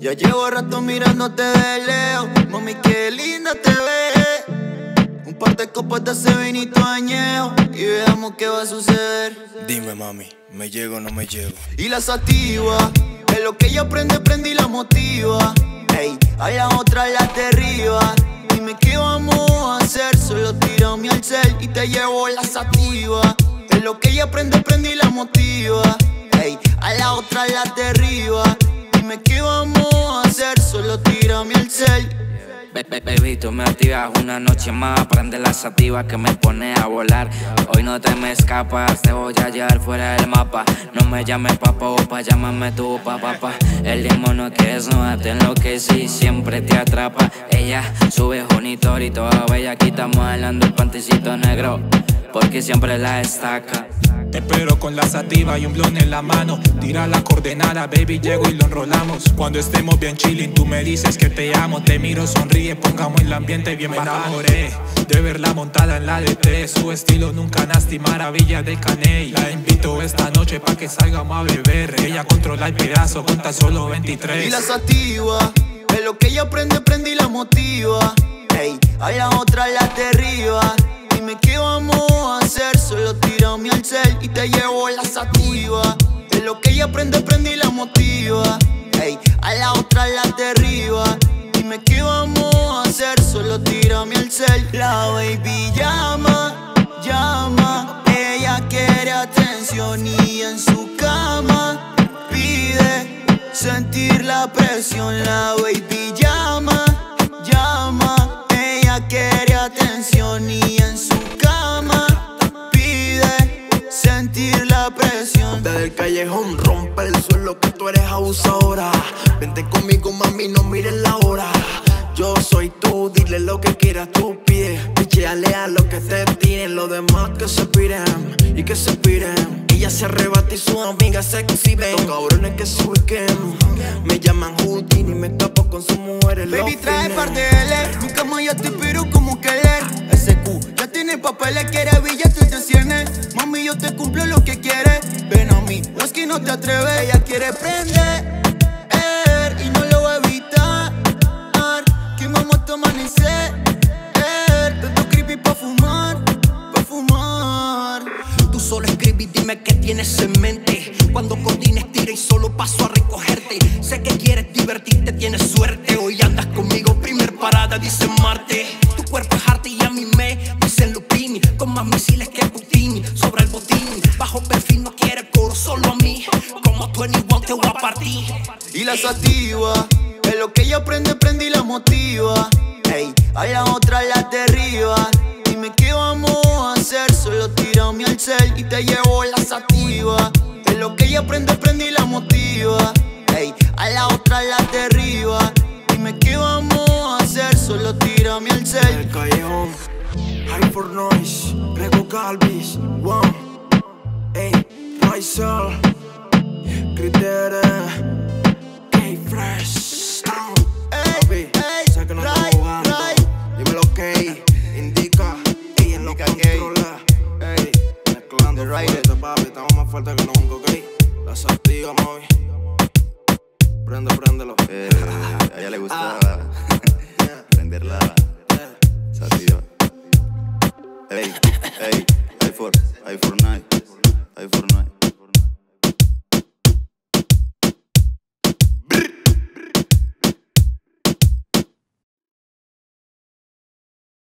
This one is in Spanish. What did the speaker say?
Ya llevo rato mirándote de lejos, mami, qué linda te ves. Un par de copas de ese vinito añejo y veamos qué va a suceder. Dime, mami, ¿me llego o no me llego? Y la sativa, es lo que ella aprende, prende y la motiva. Ey, a la otra la derriba. Dime qué vamos a hacer, solo tírame al cel y te llevo la sativa. Es lo que ella aprende, prende y la motiva. Ey, a la otra la derriba. Dime qué vamos a hacer, solo tírame al cel. Baby, tú me activas una noche más Prende la sativa que me pone a volar Hoy no te me escapas, te voy a llevar fuera del mapa No me llames papá opa, llámame tú papá pa. El demonio que es no te enloquece y siempre te atrapa Ella sube bonito y toda bella Aquí estamos hablando el panticito negro Porque siempre la destaca te espero con la sativa y un blon en la mano. Tira la coordenada, baby, llego y lo enrolamos. Cuando estemos bien chilling, tú me dices que te amo. Te miro, sonríe, pongamos el ambiente bien bacano. de verla montada en la DT. Su estilo nunca nasty, maravilla de caney. La invito esta noche pa' que salgamos a beber. Ella controla el pedazo con tan solo 23. Y la sativa, es lo que ella aprende, prende y la motiva. Ey, a la otra la derriba. Y te llevo la sativa. Es lo que ella aprende, prende y la motiva. Ey, a la otra la derriba. Dime qué vamos a hacer, solo tírame al cel. La baby llama, llama. Ella quiere atención y en su cama pide sentir la presión. La baby llama. Callejón rompe el suelo que tú eres abusadora. Vente conmigo, mami, no mires la hora. Yo soy tú, dile lo que quieras, tú pides. Picheale a lo que te tiren, los demás que se piren y que se piren. Ella se arrebata y sus amigas se exhiben. Los cabrones que se weekend me llaman Houdini y me tapo con sus mujeres. Baby, trae par de L, mi cama ya te pero como que leer. SQ, ya tiene papeles, quiere billetes te tiene. Mami, yo te cumplo lo que quieres. Mí, no es que no te atreves. Ella quiere prender y no lo va a evitar. Que vamos a amanecer. Tanto creepy pa' fumar, pa' fumar. Tú solo escribes y dime qué tienes en mente. Cuando coordines, tira y solo paso a recogerte. Sé que quieres divertirte, tienes suerte. Hoy andas conmigo, primer parada, dice Marte. Tu cuerpo es arte y a mí más misiles que Putin, sobre el botín. Bajo perfil no quiere coro, solo a mí. Como 21 te voy a partir. Y la sativa, es lo que ella aprende, prende y la motiva. Ey, a la otra la derriba. Dime qué vamos a hacer, solo tírame al cel y te llevo la sativa. Es lo que ella aprende, prende y la motiva. Ey, a la otra la derriba. Dime qué vamos a hacer, solo tírame al cel. El callejón, High for Noise, Rego Galvis, One, Ey, Riser, Critere, K-Fresh, Papi, sé que no estamos jugando. Dímelo, K, indica, ella no controla. Ey, mezclando fuerte, papi, estamos más fuertes que nunca, ok. La sativa, mami. Prende, préndelo. Eh, a ella le gusta prender